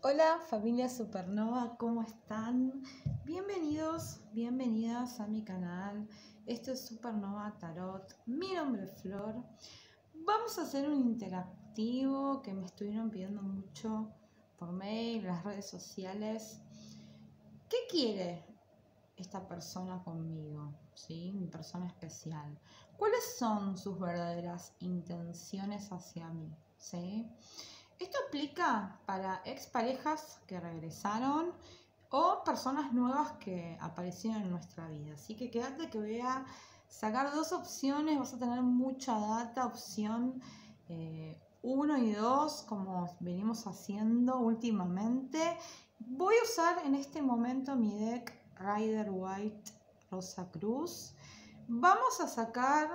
Hola familia Supernova, ¿cómo están? Bienvenidos, bienvenidas a mi canal. Esto es Supernova Tarot. Mi nombre es Flor. Vamos a hacer un interactivo que me estuvieron pidiendo mucho por mail, las redes sociales. ¿Qué quiere esta persona conmigo? ¿Sí? Mi persona especial. ¿Cuáles son sus verdaderas intenciones hacia mí? ¿Sí? Esto aplica para exparejas que regresaron o personas nuevas que aparecieron en nuestra vida. Así que quédate que voy a sacar dos opciones, vas a tener mucha data, opción 1 eh, y 2, como venimos haciendo últimamente. Voy a usar en este momento mi deck Rider White Rosa Cruz. Vamos a sacar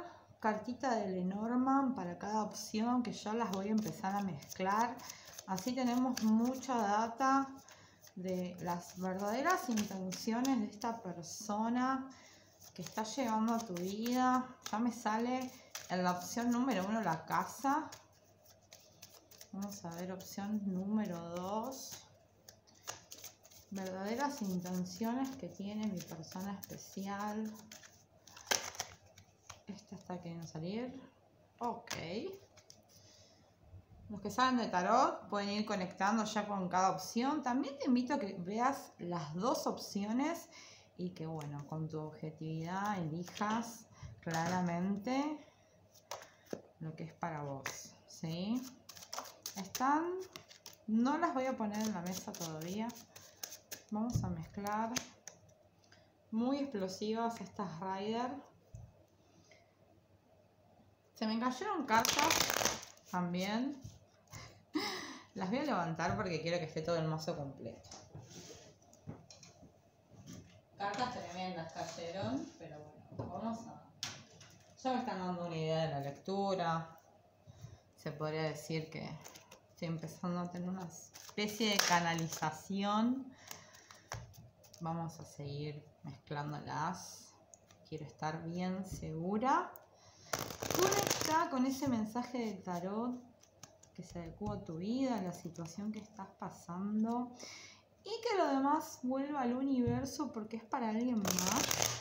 cartita de Lenormand para cada opción que ya las voy a empezar a mezclar. Así tenemos mucha data de las verdaderas intenciones de esta persona que está llegando a tu vida. Ya me sale en la opción número uno la casa. Vamos a ver opción número dos. Verdaderas intenciones que tiene mi persona especial. Esta está queriendo salir. Ok. Los que saben de tarot pueden ir conectando ya con cada opción. También te invito a que veas las dos opciones y que, bueno, con tu objetividad elijas claramente lo que es para vos. ¿Sí? Están. No las voy a poner en la mesa todavía. Vamos a mezclar. Muy explosivas estas Rider. Se me cayeron cartas también. Las voy a levantar porque quiero que esté todo el mazo completo. Cartas tremendas cayeron, pero bueno, vamos a... Ya me están dando una idea de la lectura. Se podría decir que estoy empezando a tener una especie de canalización. Vamos a seguir mezclándolas. Quiero estar bien segura Conecta con ese mensaje de tarot que se adecua a tu vida, a la situación que estás pasando y que lo demás vuelva al universo porque es para alguien más.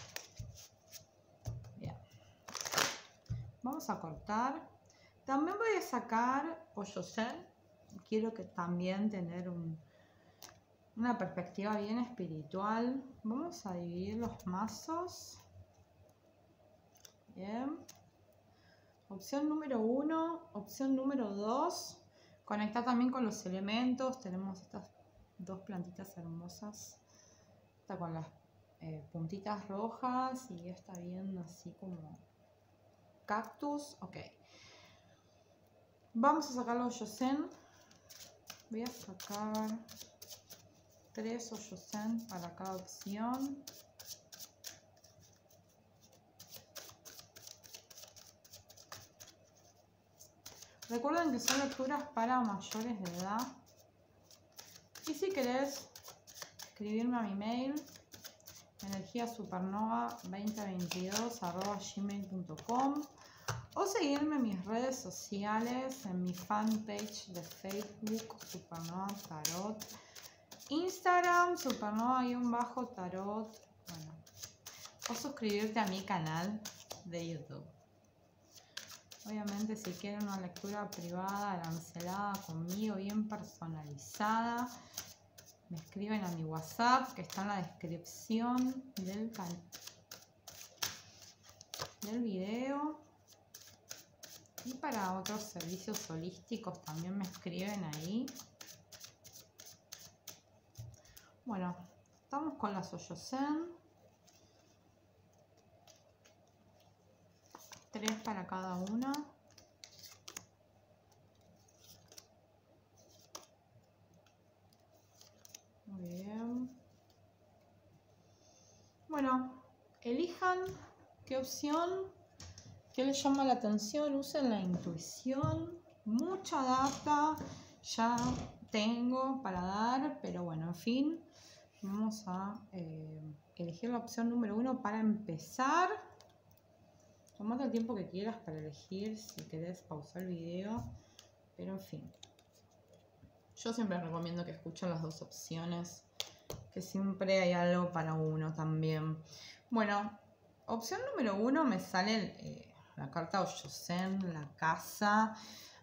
Bien. Vamos a cortar. También voy a sacar Oyosen. Quiero que también tener una perspectiva bien espiritual. Vamos a dividir los mazos. Bien. Opción número uno, opción número dos, conectar también con los elementos. Tenemos estas dos plantitas hermosas. Esta con las eh, puntitas rojas y esta bien así como cactus. Ok. Vamos a sacar los Yosen. Voy a sacar tres Yosen para cada opción. Recuerden que son lecturas para mayores de edad. Y si querés escribirme a mi mail, energiasupernova2022 o seguirme en mis redes sociales, en mi fanpage de Facebook, Supernova Tarot, Instagram, Supernova-Tarot, bueno, o suscribirte a mi canal de YouTube. Obviamente si quieren una lectura privada, arancelada conmigo, bien personalizada, me escriben a mi WhatsApp que está en la descripción del, del video. Y para otros servicios holísticos también me escriben ahí. Bueno, estamos con la Soyosen. Tres para cada una. Muy bien. Bueno, elijan qué opción, qué les llama la atención, usen la intuición, mucha data ya tengo para dar, pero bueno, en fin, vamos a eh, elegir la opción número uno para empezar. Tomate el tiempo que quieras para elegir si querés pausar el video. Pero en fin. Yo siempre recomiendo que escuchen las dos opciones, que siempre hay algo para uno también. Bueno, opción número uno me sale eh, la carta Oyosen, la casa.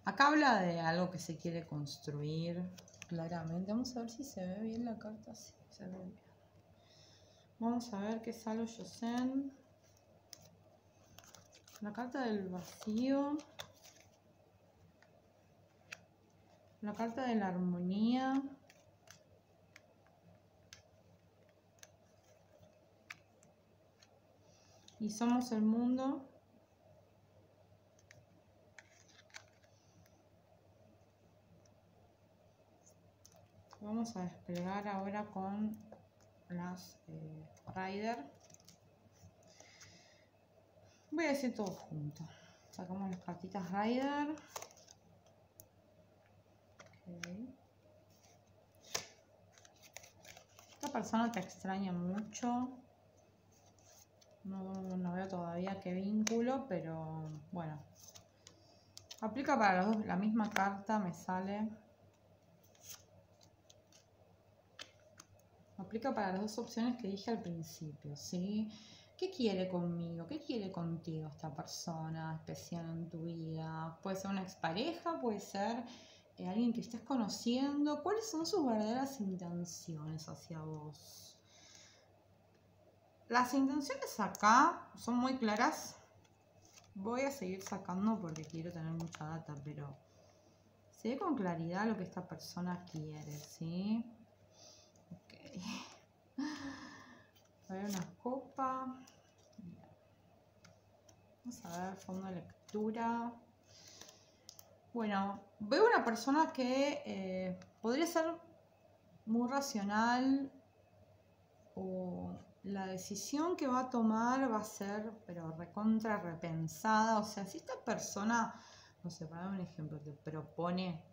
Acá habla de algo que se quiere construir, claramente. Vamos a ver si se ve bien la carta. Sí, se ve bien. Vamos a ver qué sale Oyosen. La carta del vacío. La carta de la armonía. Y somos el mundo. Vamos a desplegar ahora con las eh, Rider. Voy a decir todo junto. Sacamos las cartitas Rider. Esta persona te extraña mucho. No, veo todavía qué vínculo, pero bueno. Aplica para los dos, la misma carta me sale. Aplica para las dos opciones que dije al principio, ¿sí? ¿Qué quiere conmigo? ¿Qué quiere contigo esta persona especial en tu vida? Puede ser una expareja, puede ser eh, alguien que estés conociendo, cuáles son sus verdaderas intenciones hacia vos. Las intenciones acá son muy claras. Voy a seguir sacando porque quiero tener mucha data, pero se ve con claridad lo que esta persona quiere, ¿sí? Ok. Ver una copa. Vamos a ver fondo de lectura. Bueno, veo una persona que eh, podría ser muy racional o la decisión que va a tomar va a ser, pero recontra repensada. O sea, si esta persona, no sé, para dar un ejemplo, te propone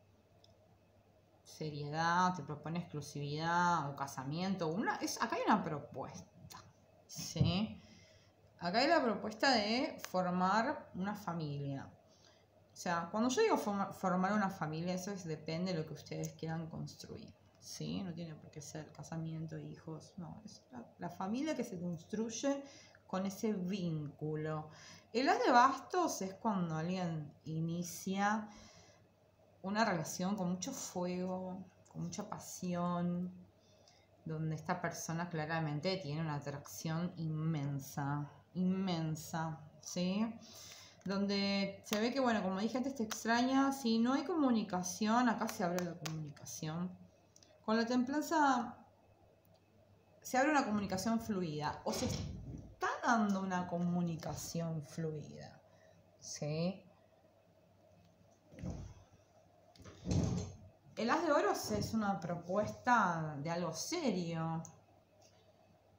seriedad, te propone exclusividad o casamiento, una, es, acá hay una propuesta, ¿sí? Acá hay la propuesta de formar una familia. O sea, cuando yo digo formar una familia, eso es, depende de lo que ustedes quieran construir. ¿sí? No tiene por qué ser casamiento, hijos, no. Es la, familia que se construye con ese vínculo. El as de bastos es cuando alguien inicia una relación con mucho fuego, con mucha pasión, donde esta persona claramente tiene una atracción inmensa, inmensa, ¿sí? donde se ve que, bueno, como dije antes, te extraña, si no hay comunicación, acá se abre la comunicación. Con la templanza se abre una comunicación fluida, o se está dando una comunicación fluida, ¿sí? El As de Oros es una propuesta de algo serio,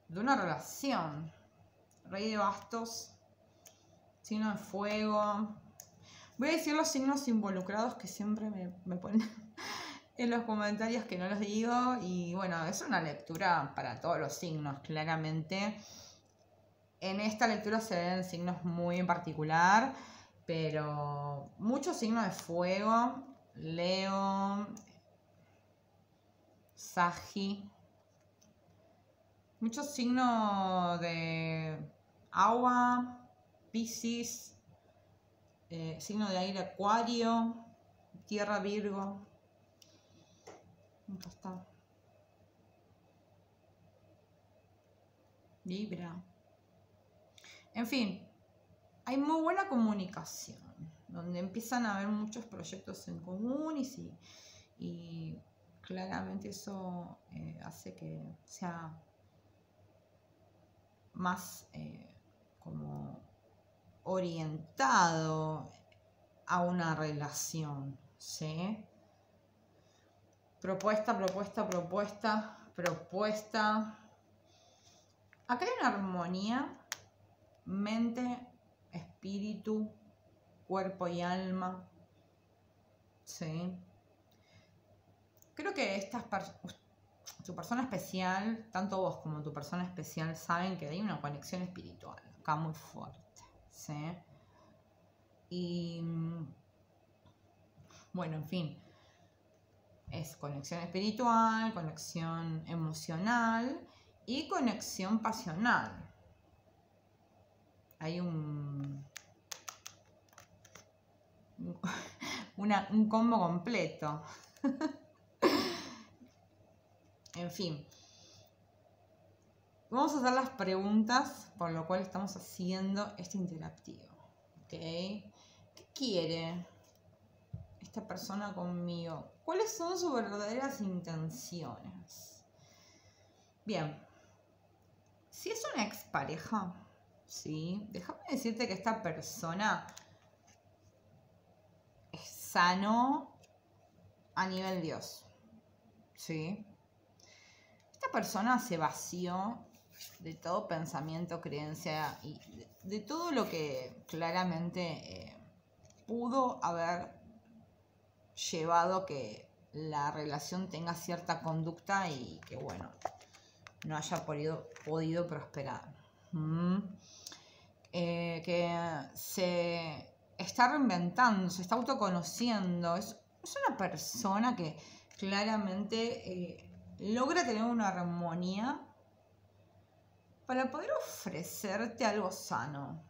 de una relación. Rey de Bastos signo de fuego. Voy a decir los signos involucrados que siempre me, ponen en los comentarios que no los digo. Y bueno, es una lectura para todos los signos, claramente. En esta lectura se ven signos muy en particular, pero muchos signos de fuego. Leo, Sagi, muchos signos de agua, Piscis, eh, signo de aire Acuario, Tierra Virgo. Libra. En fin, hay muy buena comunicación, donde empiezan a haber muchos proyectos en común y, y claramente eso eh, hace que sea más eh, como orientado a una relación, ¿sí? Propuesta, propuesta, propuesta, propuesta. Acá hay una armonía, mente, espíritu, cuerpo y alma, ¿sí? Creo que estas tu persona especial, tanto vos como tu persona especial, saben que hay una conexión espiritual acá muy fuerte. ¿sí? Y bueno, en fin. Es conexión espiritual, conexión emocional y conexión pasional. Hay un, un combo completo. en fin. Vamos a hacer las preguntas por lo cual estamos haciendo este interactivo. ¿Qué quiere esta persona conmigo? ¿Cuáles son sus verdaderas intenciones? Bien, si es una expareja, ¿sí? Déjame decirte que esta persona es sano a nivel Dios, ¿sí? Persona se vació de todo pensamiento, creencia y de, todo lo que claramente eh, pudo haber llevado que la relación tenga cierta conducta y que, bueno, no haya podido, podido prosperar. ¿Mm? Eh, que se está reinventando, se está autoconociendo. Es, una persona que claramente eh, logra tener una armonía para poder ofrecerte algo sano.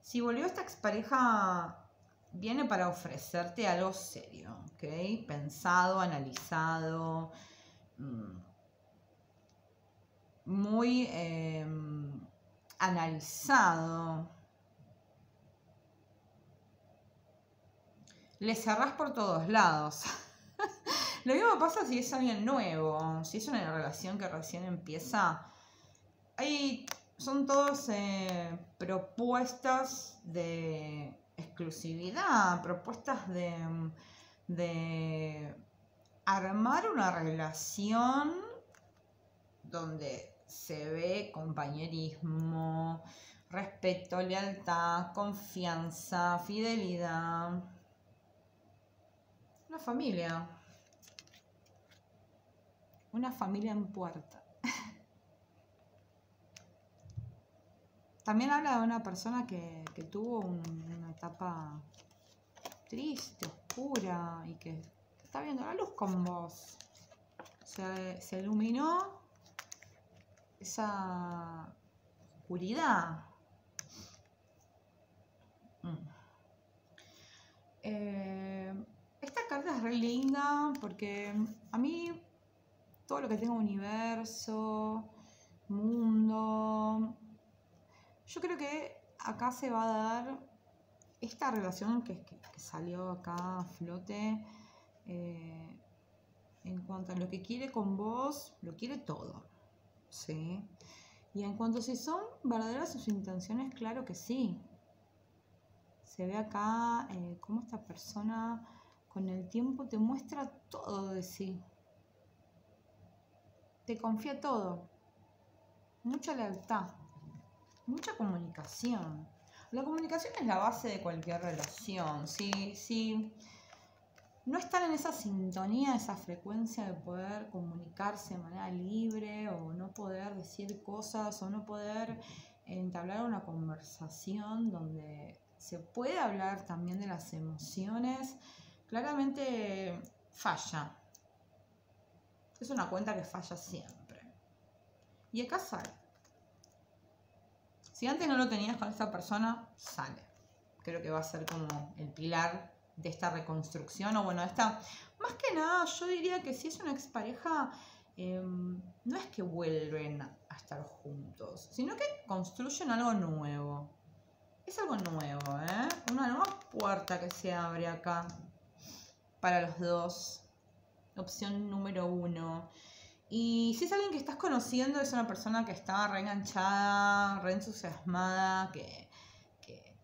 Si volvió esta expareja, viene para ofrecerte algo serio, ¿ok? Pensado, analizado, mm, muy em, analizado. Le cerrás por todos lados. Lo mismo pasa si es alguien nuevo, si es una relación que recién empieza hay, son todos eh, propuestas de exclusividad, propuestas de, de armar una relación donde se ve compañerismo, respeto, lealtad, confianza, fidelidad. Una familia. Una familia en puerta. También habla de una persona que, tuvo una etapa triste, oscura y que está viendo la luz con vos. Se, se iluminó esa oscuridad. Mm. Eh, esta carta es re linda porque a mí todo lo que tenga universo, mundo, yo creo que acá se va a dar esta relación que, salió acá a flote eh, en cuanto a lo que quiere con vos, lo quiere todo. ¿sí? Y en cuanto a si son verdaderas sus intenciones, claro que sí. Se ve acá eh, cómo esta persona con el tiempo te muestra todo de sí. Te confía todo. Mucha lealtad mucha comunicación. La comunicación es la base de cualquier relación. Si, si no están en esa sintonía, esa frecuencia de poder comunicarse de manera libre o no poder decir cosas o no poder entablar una conversación donde se puede hablar también de las emociones, claramente falla. Es una cuenta que falla siempre. Y acá sale. Si antes no lo tenías con esta persona, sale. Creo que va a ser como el pilar de esta reconstrucción. O bueno, esta. Más que nada, yo diría que si es una expareja, em, no es que vuelven a estar juntos, sino que construyen algo nuevo. Es algo nuevo, ¿eh? Una nueva puerta que se abre acá para los dos. Opción número uno. Y si es alguien que estás conociendo, es una persona que está reenganchada, reentusiasmada, que, que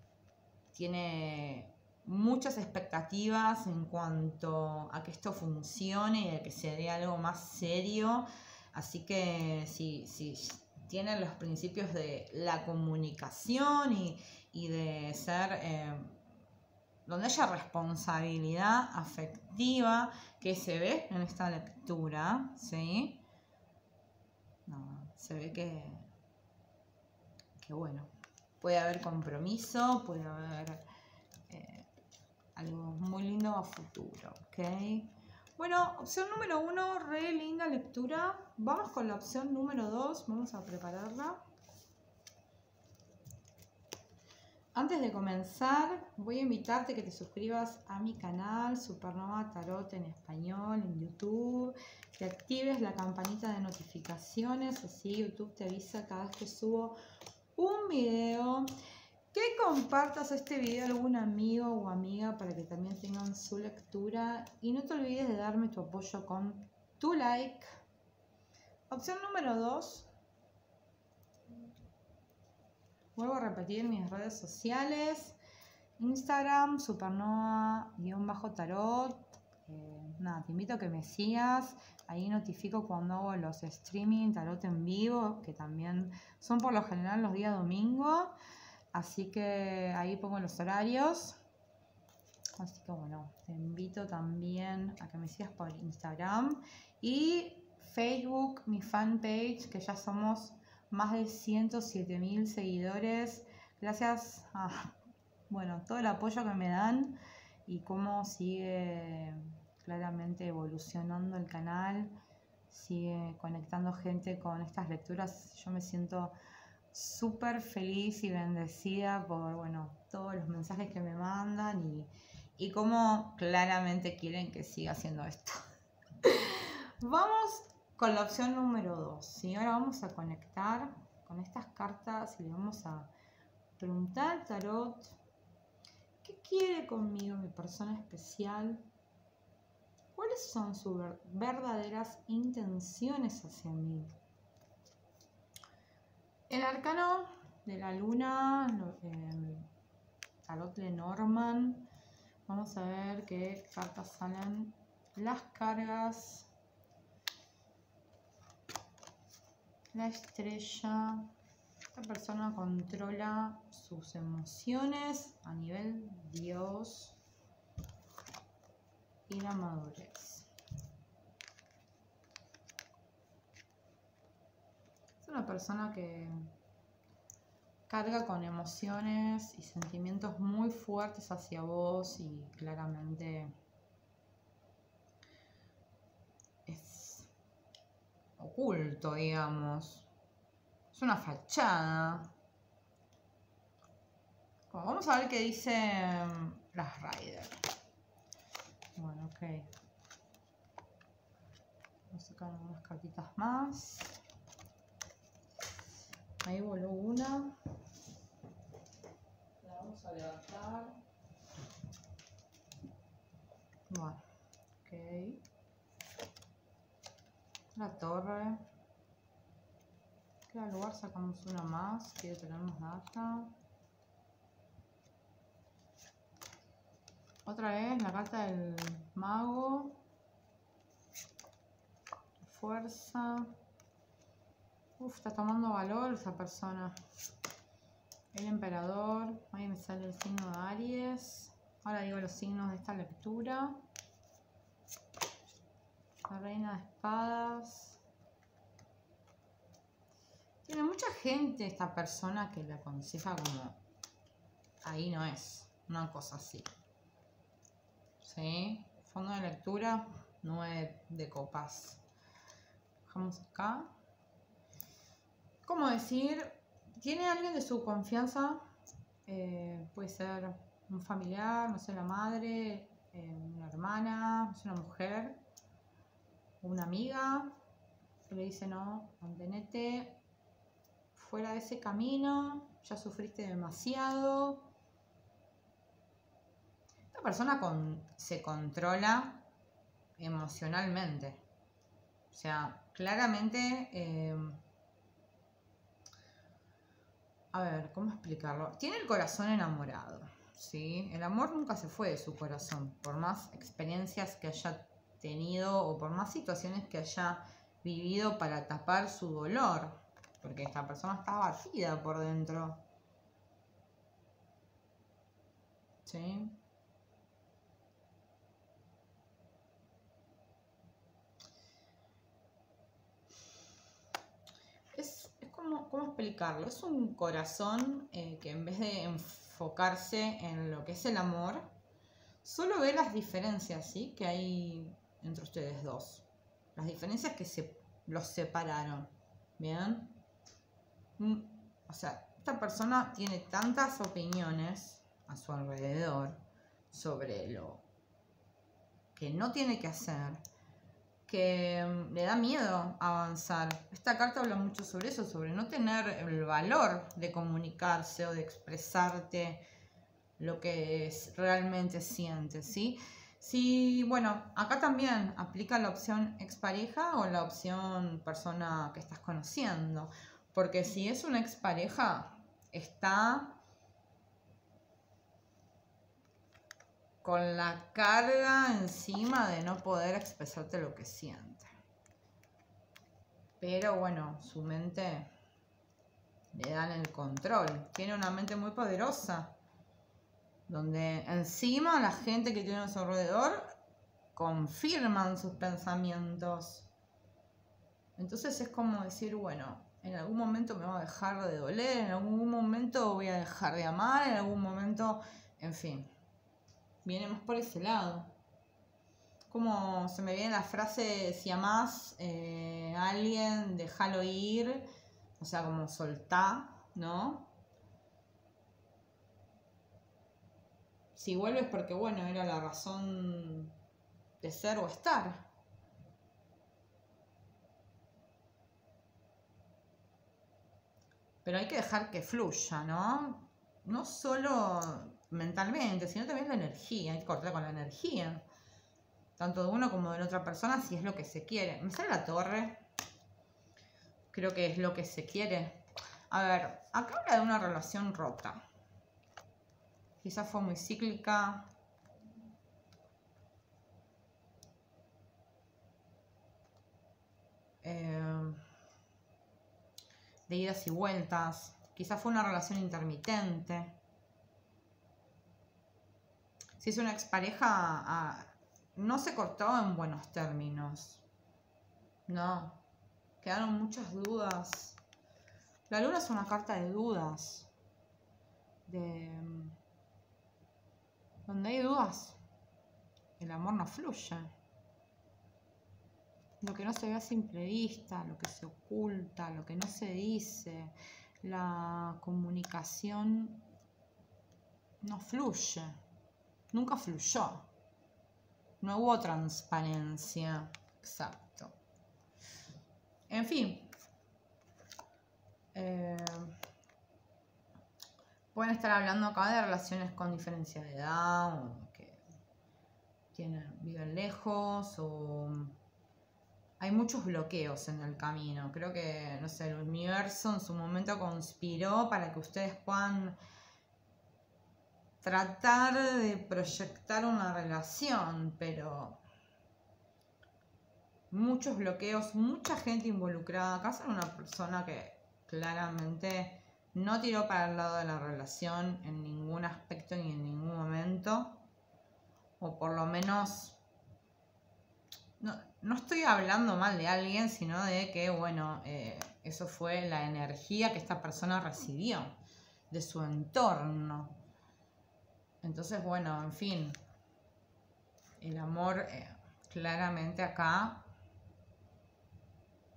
tiene muchas expectativas en cuanto a que esto funcione y a que se dé algo más serio. Así que si, si tienen los principios de la comunicación y, de ser, eh, donde haya responsabilidad afectiva, que se ve en esta lectura, ¿sí? se ve que, que bueno, puede haber compromiso, puede haber eh, algo muy lindo a futuro, ¿ok? Bueno, opción número uno, re linda lectura. Vamos con la opción número dos, vamos a prepararla. Antes de comenzar, voy a invitarte que te suscribas a mi canal Supernova Tarot en español en YouTube, que actives la campanita de notificaciones, así YouTube te avisa cada vez que subo un video, que compartas este video a algún amigo o amiga para que también tengan su lectura y no te olvides de darme tu apoyo con tu like. Opción número 2, Vuelvo a repetir mis redes sociales. Instagram, supernova-tarot. Eh, nada, te invito a que me sigas. Ahí notifico cuando hago los streaming, tarot en vivo, que también son por lo general los días domingo. Así que ahí pongo los horarios. Así que bueno, te invito también a que me sigas por Instagram y Facebook, mi fanpage, que ya somos más de 107 mil seguidores. Gracias a bueno, todo el apoyo que me dan y cómo sigue claramente evolucionando el canal, sigue conectando gente con estas lecturas. Yo me siento súper feliz y bendecida por bueno, todos los mensajes que me mandan y, y cómo claramente quieren que siga haciendo esto. Vamos con la opción número 2. Y ahora vamos a conectar con estas cartas y le vamos a preguntar al tarot qué quiere conmigo mi persona especial, cuáles son sus verdaderas intenciones hacia mí. El arcano de la luna, el tarot de Norman, vamos a ver qué cartas salen, las cargas la estrella. Esta persona controla sus emociones a nivel Dios y la madurez. Es una persona que carga con emociones y sentimientos muy fuertes hacia vos y claramente oculto, digamos. Es una fachada. vamos a ver qué dicen las Rider. Bueno, ok. Vamos a sacar unas cartitas más. Ahí voló una. La vamos a levantar. Bueno, ok la torre. Queda lugar, sacamos una más. Quiero tener más data. Otra vez la carta del mago. Fuerza. Uf, está tomando valor esa persona. El emperador. Ahí me sale el signo de Aries. Ahora digo los signos de esta lectura. Reina de espadas. Tiene mucha gente esta persona que le aconseja como ahí no es, una cosa así. ¿Sí? Fondo de lectura, nueve de copas. Dejamos acá. ¿Cómo decir? ¿Tiene alguien de su confianza? Eh, puede ser un familiar, no sé, la madre, eh, una hermana, una mujer una amiga le dice, no, mantenete fuera de ese camino, ya sufriste demasiado. Esta persona se controla emocionalmente. O sea, claramente... Eh, a ver, ¿cómo explicarlo? Tiene el corazón enamorado, ¿sí? El amor nunca se fue de su corazón, por más experiencias que haya tenido o por más situaciones que haya vivido para tapar su dolor, porque esta persona está batida por dentro. ¿Sí? Es, como, ¿cómo explicarlo? Es un corazón eh, que en vez de enfocarse en lo que es el amor, solo ve las diferencias, ¿sí? Que hay entre ustedes dos. Las diferencias que se los separaron. ¿Bien? Mm, o sea, esta persona tiene tantas opiniones a su alrededor sobre lo que no tiene que hacer, que mm, le da miedo avanzar. Esta carta habla mucho sobre eso, sobre no tener el valor de comunicarse o de expresarte lo que es, realmente sientes, ¿sí? Sí, bueno, acá también aplica la opción expareja o la opción persona que estás conociendo. Porque si es una expareja, está con la carga encima de no poder expresarte lo que siente. Pero bueno, su mente le dan el control. Tiene una mente muy poderosa. Donde encima la gente que tiene a su alrededor confirman sus pensamientos. Entonces es como decir, bueno, en algún momento me va a dejar de doler, en algún momento voy a dejar de amar, en algún momento, en fin viene más por ese lado. Como se me viene la frase, si amás eh, a alguien, déjalo ir, o sea, como soltá, ¿no? Si vuelves porque, bueno, era la razón de ser o estar. Pero hay que dejar que fluya, ¿no? No solo mentalmente, sino también la energía, hay que cortar con la energía, tanto de uno como de la otra persona, si es lo que se quiere. Me sale la torre, creo que es lo que se quiere. A ver, acá habla de una relación rota. Quizás fue muy cíclica. Eh, de idas y vueltas. Quizás fue una relación intermitente. Si es una expareja, ah, no se cortó en buenos términos. No. Quedaron muchas dudas. La luna es una carta de dudas. De. Donde hay dudas, el amor no fluye. Lo que no se ve a simple vista, lo que se oculta, lo que no se dice, la comunicación no fluye nunca fluyó. No hubo transparencia. Exacto. En fin. Eh, pueden estar hablando acá de relaciones con diferencia de edad o que viven lejos o hay muchos bloqueos en el camino. Creo que, no sé, el universo en su momento conspiró para que ustedes puedan tratar de proyectar una relación, pero muchos bloqueos, mucha gente involucrada. Acá son una persona que claramente no tiró para el lado de la relación en ningún aspecto ni en ningún momento. O por lo menos... No, estoy hablando mal de alguien, sino de que, bueno, eh, eso fue la energía que esta persona recibió de su entorno entonces, bueno, en fin, el amor eh, claramente acá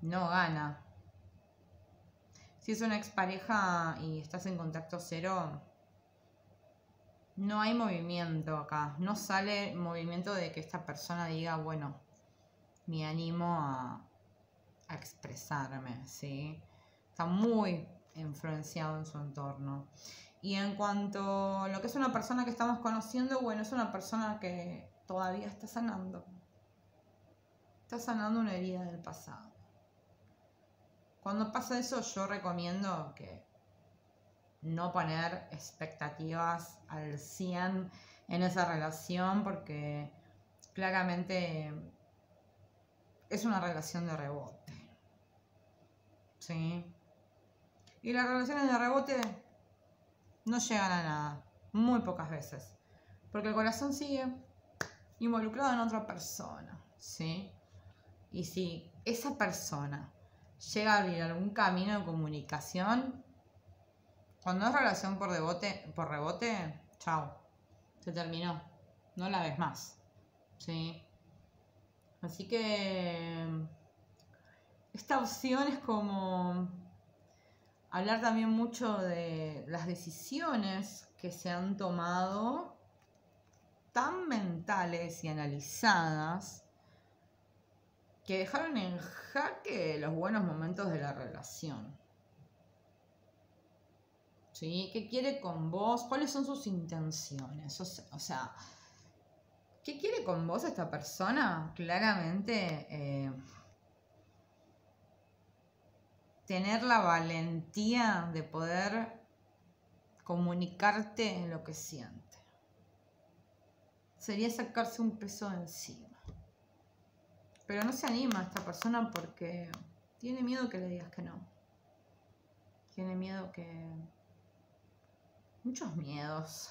no gana. Si es una expareja y estás en contacto cero, no hay movimiento acá. No sale movimiento de que esta persona diga, bueno, me animo a, expresarme, ¿sí? Está muy influenciado en su entorno. Y en cuanto a lo que es una persona que estamos conociendo, bueno, es una persona que todavía está sanando. Está sanando una herida del pasado. Cuando pasa eso, yo recomiendo que no poner expectativas al 100 en esa relación porque claramente es una relación de rebote. ¿Sí? Y las relaciones de rebote no llegan a nada, muy pocas veces, porque el corazón sigue involucrado en otra persona, ¿sí? Y si esa persona llega a abrir algún camino de comunicación, cuando es relación por, por rebote, chao, se terminó. no la ves más. ¿Sí? Así que esta opción es como hablar también mucho de las decisiones que se han tomado tan mentales y analizadas que dejaron en jaque los buenos momentos de la relación. ¿Sí? ¿Qué quiere con vos? ¿Cuáles son sus intenciones? O sea, ¿qué quiere con vos esta persona? Claramente, eh, tener la valentía de poder comunicarte lo que siente. Sería sacarse un peso encima. Pero no se anima esta persona porque tiene miedo que le digas que no. Tiene miedo que... Muchos miedos.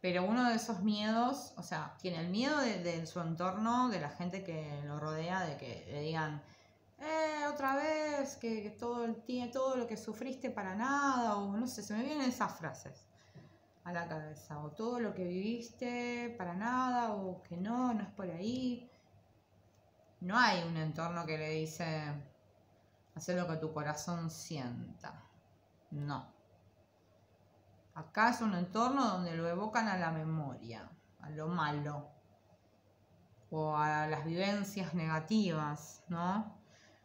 Pero uno de esos miedos, o sea, tiene el miedo de, su entorno, de la gente que lo rodea, de que le digan, eh, otra vez, que, todo, el, todo lo que sufriste para nada, o no sé, se me vienen esas frases a la cabeza, o todo lo que viviste para nada, o que no, no es por ahí. No hay un entorno que le dice, hacer lo que tu corazón sienta. No. Acá es un entorno donde lo evocan a la memoria, a lo malo, o a las vivencias negativas, ¿no?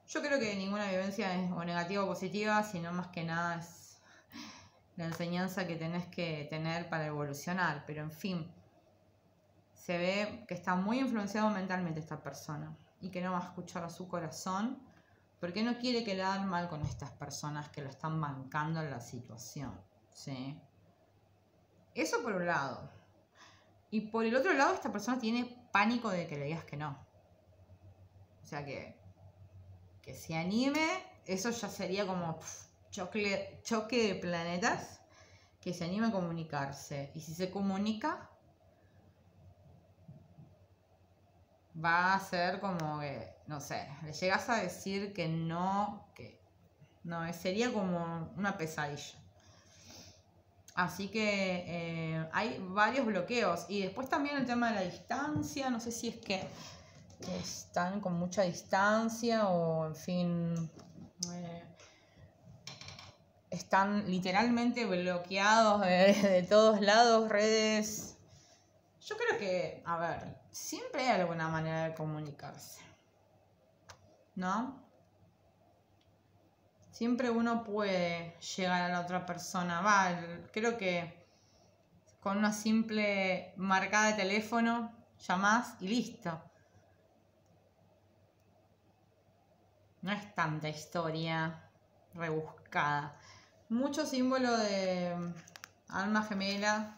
Yo creo que ninguna vivencia es o negativa o positiva, sino más que nada es la enseñanza que tenés que tener para evolucionar. Pero en fin, se ve que está muy influenciado mentalmente esta persona y que no va a escuchar a su corazón porque no quiere quedar mal con estas personas que lo están bancando en la situación. ¿sí? Eso por un lado. Y por el otro lado, esta persona tiene pánico de que le digas que no. O sea que, que se anime, eso ya sería como choque, choque de planetas, que se anime a comunicarse. Y si se comunica, va a ser como que, no sé, le llegas a decir que no, que no, sería como una pesadilla. Así que eh, hay varios bloqueos. Y después también el tema de la distancia, no sé si es que están con mucha distancia o en fin... Eh, están literalmente bloqueados de todos lados, redes. Yo creo que, a ver, siempre hay alguna manera de comunicarse. ¿No? Siempre uno puede llegar a la otra persona. Va, creo que con una simple marcada de teléfono llamás y listo. No es tanta historia rebuscada. Mucho símbolo de alma gemela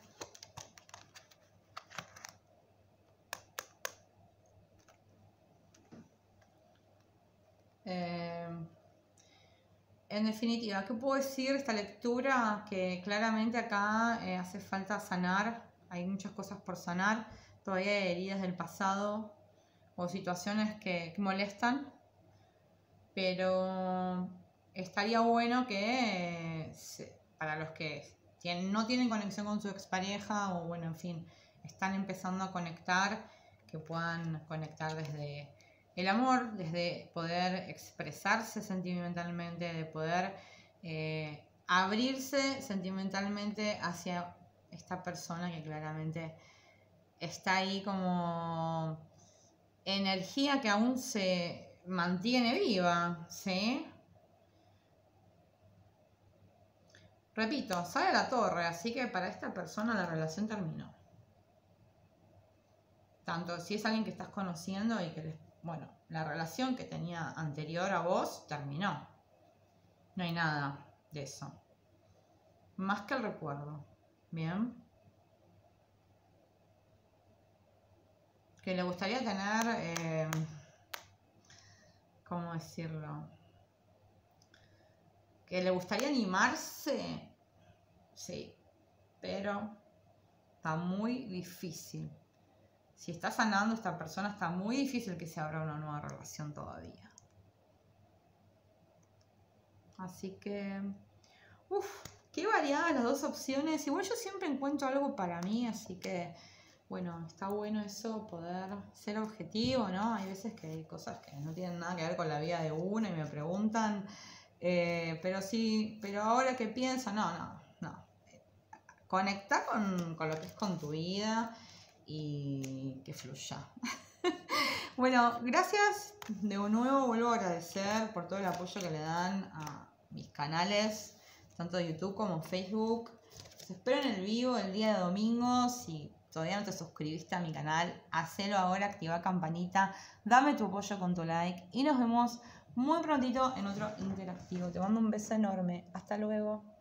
Eh, en definitiva, ¿qué puedo decir de esta lectura? Que claramente acá eh, hace falta sanar, hay muchas cosas por sanar, todavía hay heridas del pasado o situaciones que, molestan, pero estaría bueno que para los que no tienen conexión con su expareja o bueno, en fin, están empezando a conectar, que puedan conectar desde el amor, desde poder expresarse sentimentalmente, de poder eh, abrirse sentimentalmente hacia esta persona que claramente está ahí como energía que aún se mantiene viva, ¿sí? Repito, sale la torre, así que para esta persona la relación terminó. Tanto si es alguien que estás conociendo y que les bueno, la relación que tenía anterior a vos terminó. No hay nada de eso. Más que el recuerdo. Bien. Que le gustaría tener, eh, ¿cómo decirlo? Que le gustaría animarse. Sí, pero está muy difícil si está sanando esta persona, está muy difícil que se abra una nueva relación todavía. Así que, uff, qué variadas las dos opciones. Igual yo siempre encuentro algo para mí, así que bueno, está bueno eso, poder ser objetivo, ¿no? Hay veces que hay cosas que no tienen nada que ver con la vida de uno y me preguntan, eh, pero sí, pero ahora que pienso, no, no, no. Conecta con, con lo que es con tu vida y que fluya. bueno, gracias de nuevo, vuelvo a agradecer por todo el apoyo que le dan a mis canales, tanto de YouTube como Facebook. Los espero en el vivo el día de domingo. Si todavía no te suscribiste a mi canal, hacelo ahora, activa campanita, dame tu apoyo con tu like y nos vemos muy prontito en otro interactivo. Te mando un beso enorme. Hasta luego.